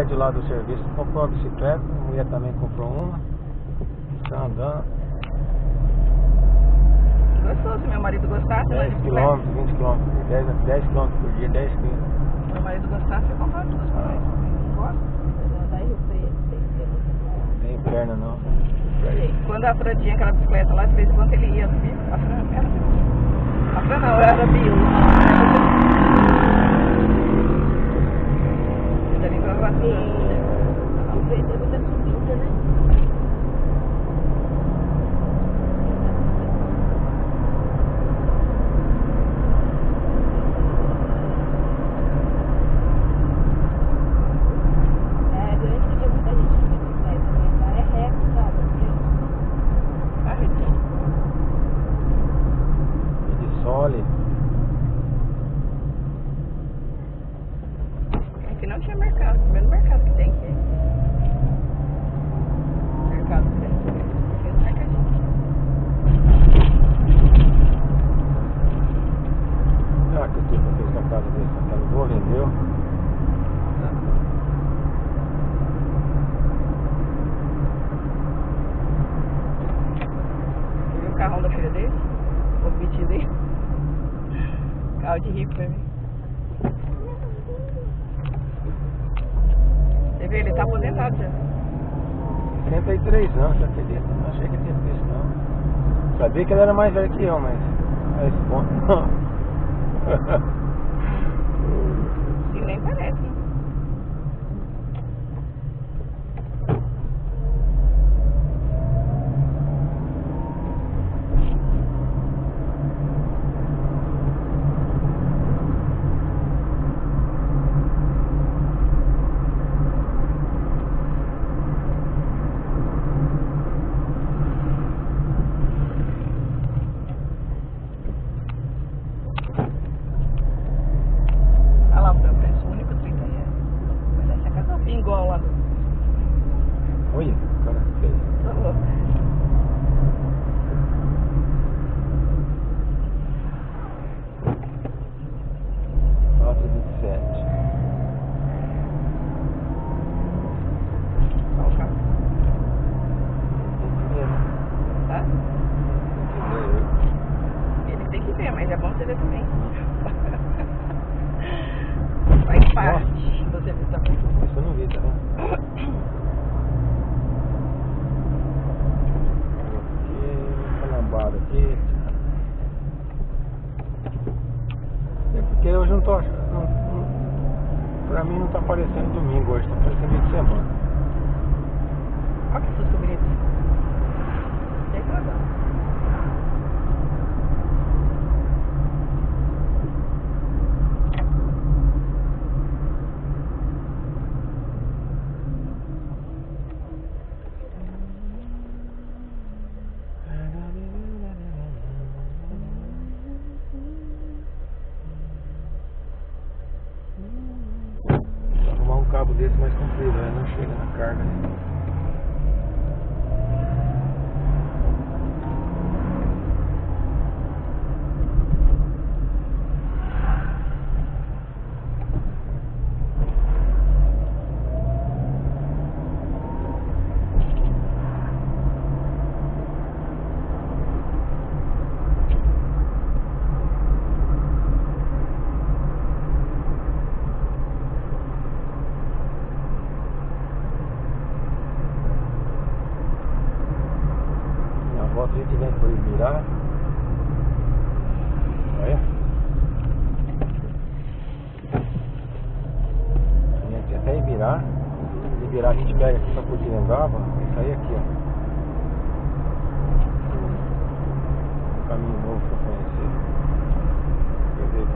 Ed lá do serviço comprou uma bicicleta, a mulher também comprou uma. Está andando. Gostoso, meu marido gostasse, 10 mas km, 20 km, 10, 10 km por dia, 10 km. meu marido gostasse, eu comprava duas pra nós. Não gosta? Tem perna não. Quando a Fran tinha aquela bicicleta lá, de vez em quando ele ia. A Fran era A Fran não, era a Bio. Ele ali pra baixo. Rio Preto é muita subida, né? É, durante o dia muita gente de bicicleta, mas lá é reto, sabe? Ah, Ritinho. De sole. Aqui não tinha mercado. Primeiro mercado que tem aqui. Mercado que tem. Aqui mercadinho. Ah, que o tipo fez na casa dele, aquela boa, vendeu. Você viu o carrão da filha dele? O pedido dele? Carro de rico pra mim. Ele tá aposentado já. 63 anos, você acredita? Não achei que ele tinha isso não. Sabia que ele era mais velho que eu, mas. A esse ponto não. E nem parece. hein? Olha lá, o preço único, 30 reais. Mas essa casa é um pingol lá. Olha, cara feio. Tô louco. Quatro vinte e sete. Olha o carro. Tem que ver, né? Tá? Tem que ver. Ele tem que ver, mas é bom você ver também. Faz parte. Você vê também. Isso eu não vi, tá vendo? Aqui, calambada aqui. É porque hoje não tô achando. Não, não, pra mim não tá parecendo domingo hoje, tá parecendo meio de semana. Olha que susto bonito. Tem problema. Vou arrumar um cabo desse mais comprido, aí não chega na carga. né? Na volta a gente vem por virar. Olha. A gente até ir virar. Virar a gente pega aqui pra Curtirengaba e sair aqui, ó. Um caminho novo pra conhecer. Quer ver?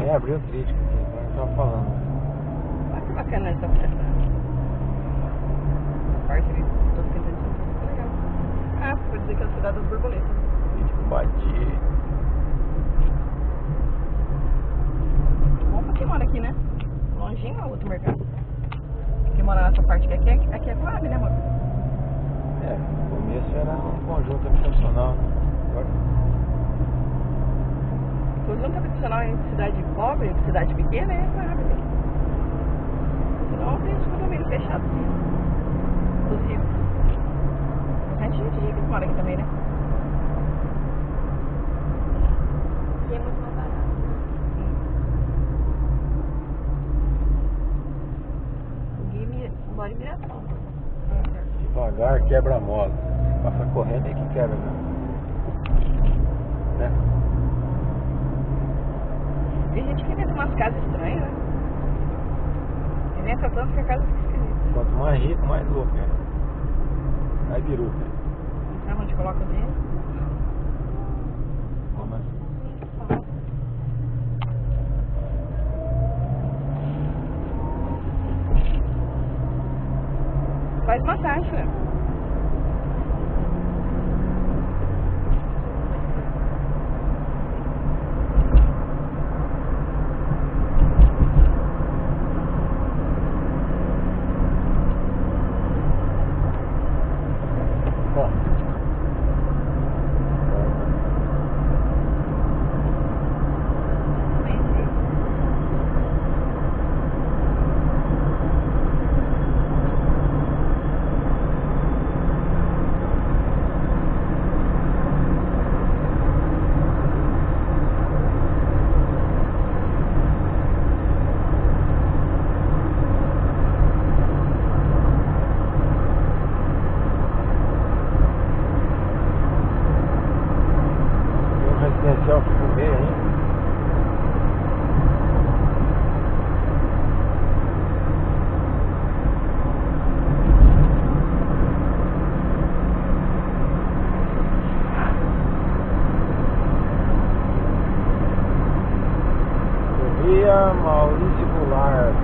É. É, abriu o crítico aqui, agora eu tava falando. Bacana essa essa parte ali, todo. Que legal. Ah, vou dizer que é a cidade das borboletas. Crítico bati. Bom pra quem mora aqui, né? Longinho é outro mercado. Quem mora nessa parte aqui, aqui, aqui é Coab, né, amor? É, no começo era um conjunto habitacional, né? Agora, um tradicional em cidade pobre, cidade pequena, é mais rápido aqui. Senão tem os condomínios fechados. Dos ricos. Bastante gente rica que mora aqui também, né? E é muito mais barato. O Guilherme mora em Mirassol. devagar quebra a passar correndo aí que quebra, né? né? Tem gente que inventa umas casas estranhas, né? Inventa tanto que a casa fica esquisita. Quanto mais rico, mais louco, né? Mais biruta. Não sabe onde coloca o dinheiro? Como assim? Faz massagem, né? Ó. Tem um residencial aqui no meio hein? Corria Maurício Goulart.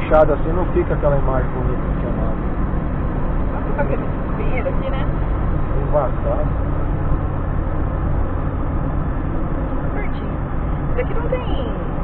Fechado assim não fica aquela imagem bonita que lá. Nossa, com aquele espelho aqui, né? Embaçado. Pertinho. Isso aqui não tem.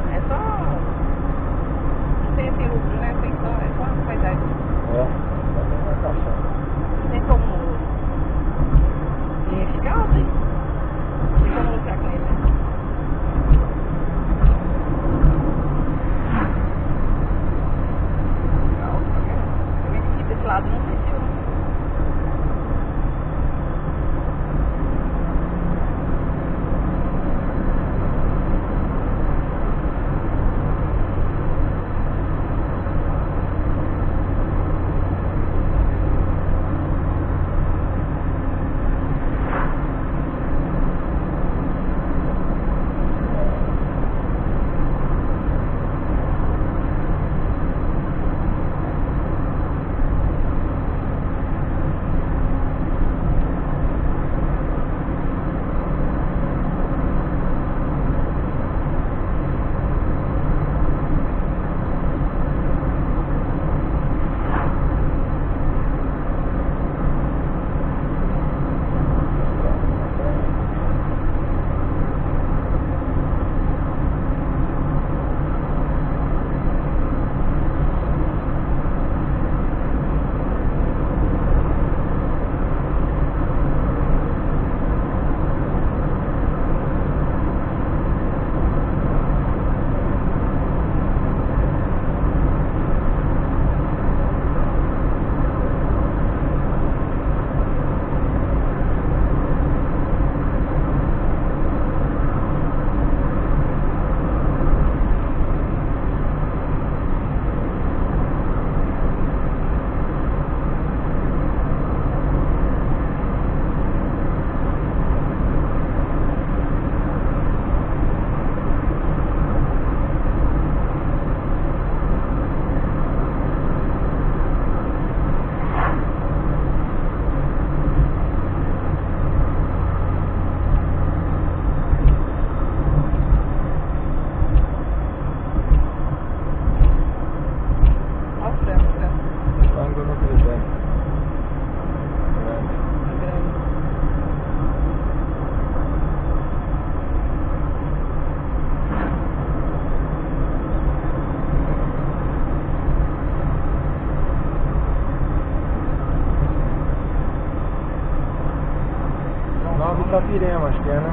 Ashgana.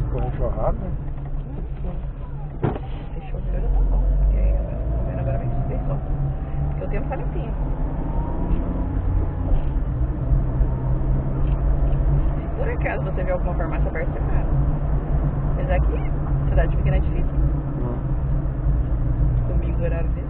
Aqui. Mas correu chorrado, né? Deixou o já tá bom. Porque aí, vendo? agora vai subir só. Porque o tempo tá limpinho. Se por acaso você vê alguma farmácia aberta, você para. Apesar que cidade pequena é difícil. Hum. Domingo, horário desse.